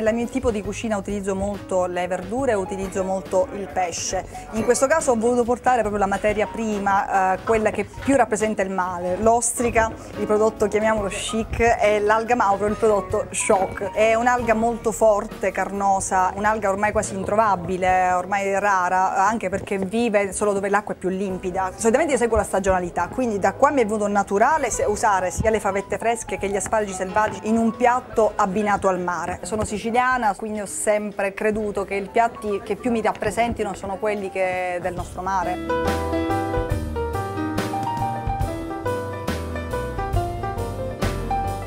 nel mio tipo di cucina utilizzo molto le verdure, utilizzo molto il pesce. In questo caso ho voluto portare proprio la materia prima, eh, quella che più rappresenta il male, l'ostrica, il prodotto chiamiamolo chic, e l'alga mauro, il prodotto shock. È un'alga molto forte, carnosa, un'alga ormai quasi introvabile, ormai rara, anche perché vive solo dove l'acqua è più limpida. Solitamente seguo la stagionalità, quindi da qua mi è venuto naturale usare sia le favette fresche che gli asparagi selvatici in un piatto abbinato al mare. Sono siciliana, quindi ho sempre creduto che i piatti che più mi rappresentino sono quelli che del nostro mare.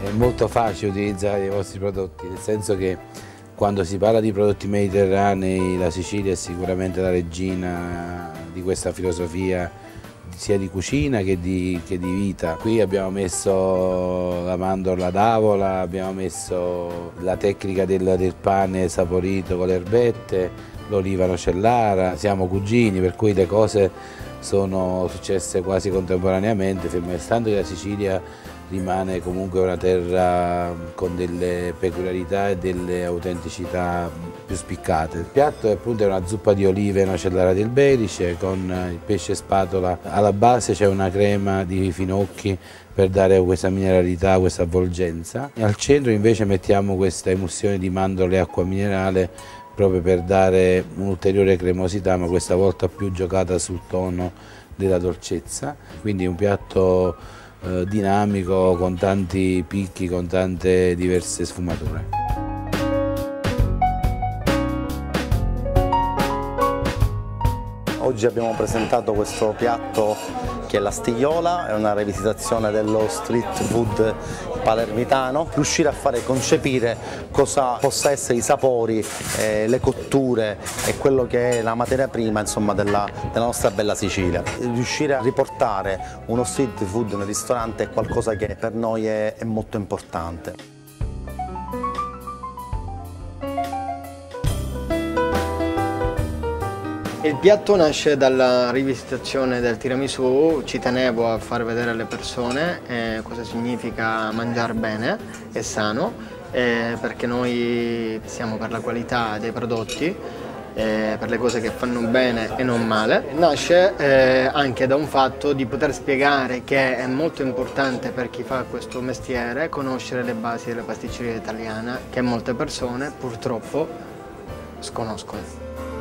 È molto facile utilizzare i vostri prodotti, nel senso che quando si parla di prodotti mediterranei la Sicilia è sicuramente la regina di questa filosofia sia di cucina che di, che di, vita. Qui abbiamo messo la mandorla d'avola, abbiamo messo la tecnica del, del pane saporito con le erbette, l'oliva nocellara, siamo cugini per cui le cose sono successe quasi contemporaneamente, fermo restando che la Sicilia rimane comunque una terra con delle peculiarità e delle autenticità più spiccate. Il piatto è appunto una zuppa di olive nocellara del Belice con il pesce spatola. Alla base c'è una crema di finocchi per dare questa mineralità, questa avvolgenza. E al centro invece mettiamo questa emulsione di mandorle e acqua minerale proprio per dare un'ulteriore cremosità, ma questa volta più giocata sul tono della dolcezza. Quindi un piatto eh, dinamico con tanti picchi, con tante diverse sfumature. Oggi abbiamo presentato questo piatto che è la stigliola, è una rivisitazione dello street food palermitano, riuscire a fare concepire cosa possa essere i sapori, eh, le cotture e quello che è la materia prima insomma, della, della, nostra bella Sicilia. Riuscire a riportare uno street food nel ristorante è qualcosa che per noi è, è molto importante. Il piatto nasce dalla rivisitazione del tiramisù, ci tenevo a far vedere alle persone eh, cosa significa mangiare bene e sano, eh, perché noi siamo per la qualità dei prodotti, eh, per le cose che fanno bene e non male. Nasce eh, anche da un fatto di poter spiegare che è molto importante per chi fa questo mestiere conoscere le basi della pasticceria italiana che molte persone purtroppo sconoscono.